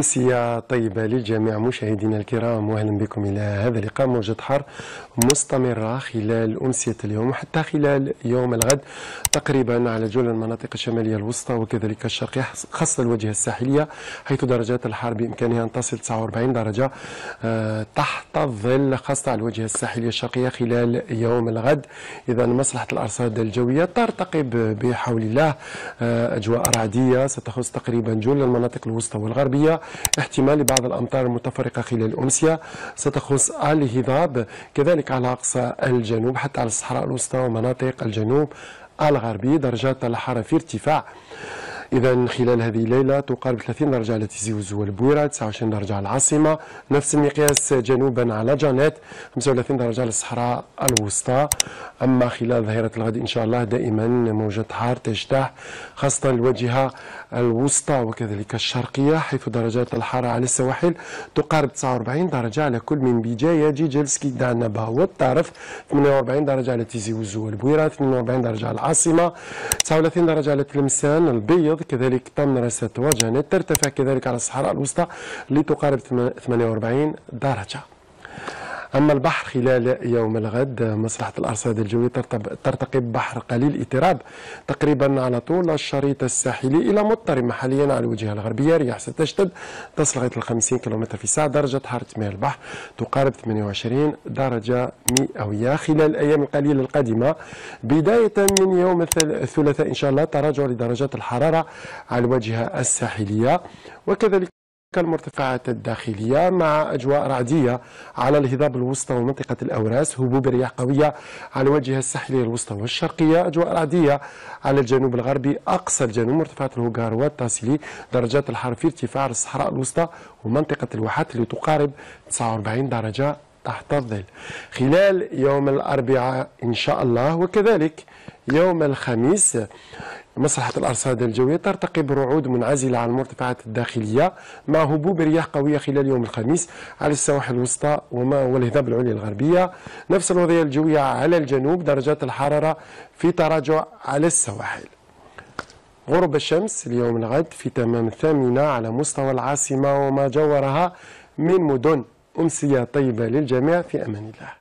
أمسية طيبة للجميع مشاهدينا الكرام واهلا بكم إلى هذا اللقاء موجة حر مستمرة خلال أمسية اليوم وحتى خلال يوم الغد تقريبا على جل المناطق الشمالية الوسطى وكذلك الشرقية خاصة الواجهة الساحلية حيث درجات الحر بإمكانها أن تصل 49 درجة آه، تحت الظل خاصة على الواجهة الساحلية الشرقية خلال يوم الغد. إذا مصلحة الأرصاد الجوية ترتقب بحول الله آه، أجواء رعدية ستخص تقريبا جل المناطق الوسطى والغربية احتمال لبعض الأمطار المتفرقة خلال الأمسية ستخص الهضاب كذلك على أقصى الجنوب حتى على الصحراء الوسطى ومناطق الجنوب الغربي درجات الحرارة في ارتفاع إذا خلال هذه الليلة تقارب 30 درجة على تيزي وزو والبويرة 29 درجة على العاصمة نفس المقياس جنوبا على جانيت 35 درجة على الصحراء الوسطى. أما خلال ظهيرة الغد إن شاء الله دائما موجة حار تجتاح خاصة الواجهة الوسطى وكذلك الشرقية حيث درجات الحرارة على السواحل تقارب 49 درجة على كل من بجاية جيجلسكي دعنبة والطرف. 48 درجة على تيزي وزو والبويرة 48 درجة على العاصمة 39 درجة على تلمسان البيض كذلك طمرست وجنت ترتفع كذلك على الصحراء الوسطى لتقارب 48 درجة أما البحر خلال يوم الغد مصلحة الأرصاد الجوية ترتقب بحر قليل اضطراب تقريبا على طول الشريط الساحلي إلى مضطرب محليا على الوجهة الغربية رياح ستشتد تصل لغاية 50 كم في الساعة درجة حرارة مياه البحر تقارب 28 درجة مئوية. خلال الأيام القليلة القادمة بداية من يوم الثلاثاء إن شاء الله تراجع لدرجات الحرارة على الواجهة الساحلية وكذلك كالمرتفعات الداخلية مع أجواء رعدية على الهضاب الوسطى ومنطقة الأوراس هبوب رياح قوية على الواجهة الساحلية الوسطى والشرقية أجواء رعدية على الجنوب الغربي أقصى الجنوب مرتفعات الهوغار والتاسيلي درجات الحرارة في ارتفاع الصحراء الوسطى ومنطقة الواحات اللي تقارب 49 درجة تحت الظل خلال يوم الأربعاء إن شاء الله وكذلك يوم الخميس مصلحة الأرصاد الجوية ترتقب رعود منعزلة على المرتفعات الداخلية مع هبوب رياح قوية خلال يوم الخميس على السواحل الوسطى وما والهضاب العليا الغربية. نفس الوضعية الجوية على الجنوب درجات الحرارة في تراجع على السواحل. غروب الشمس اليوم الغد في تمام الثامنة على مستوى العاصمة وما جورها من مدن. أمسية طيبة للجميع في أمان الله.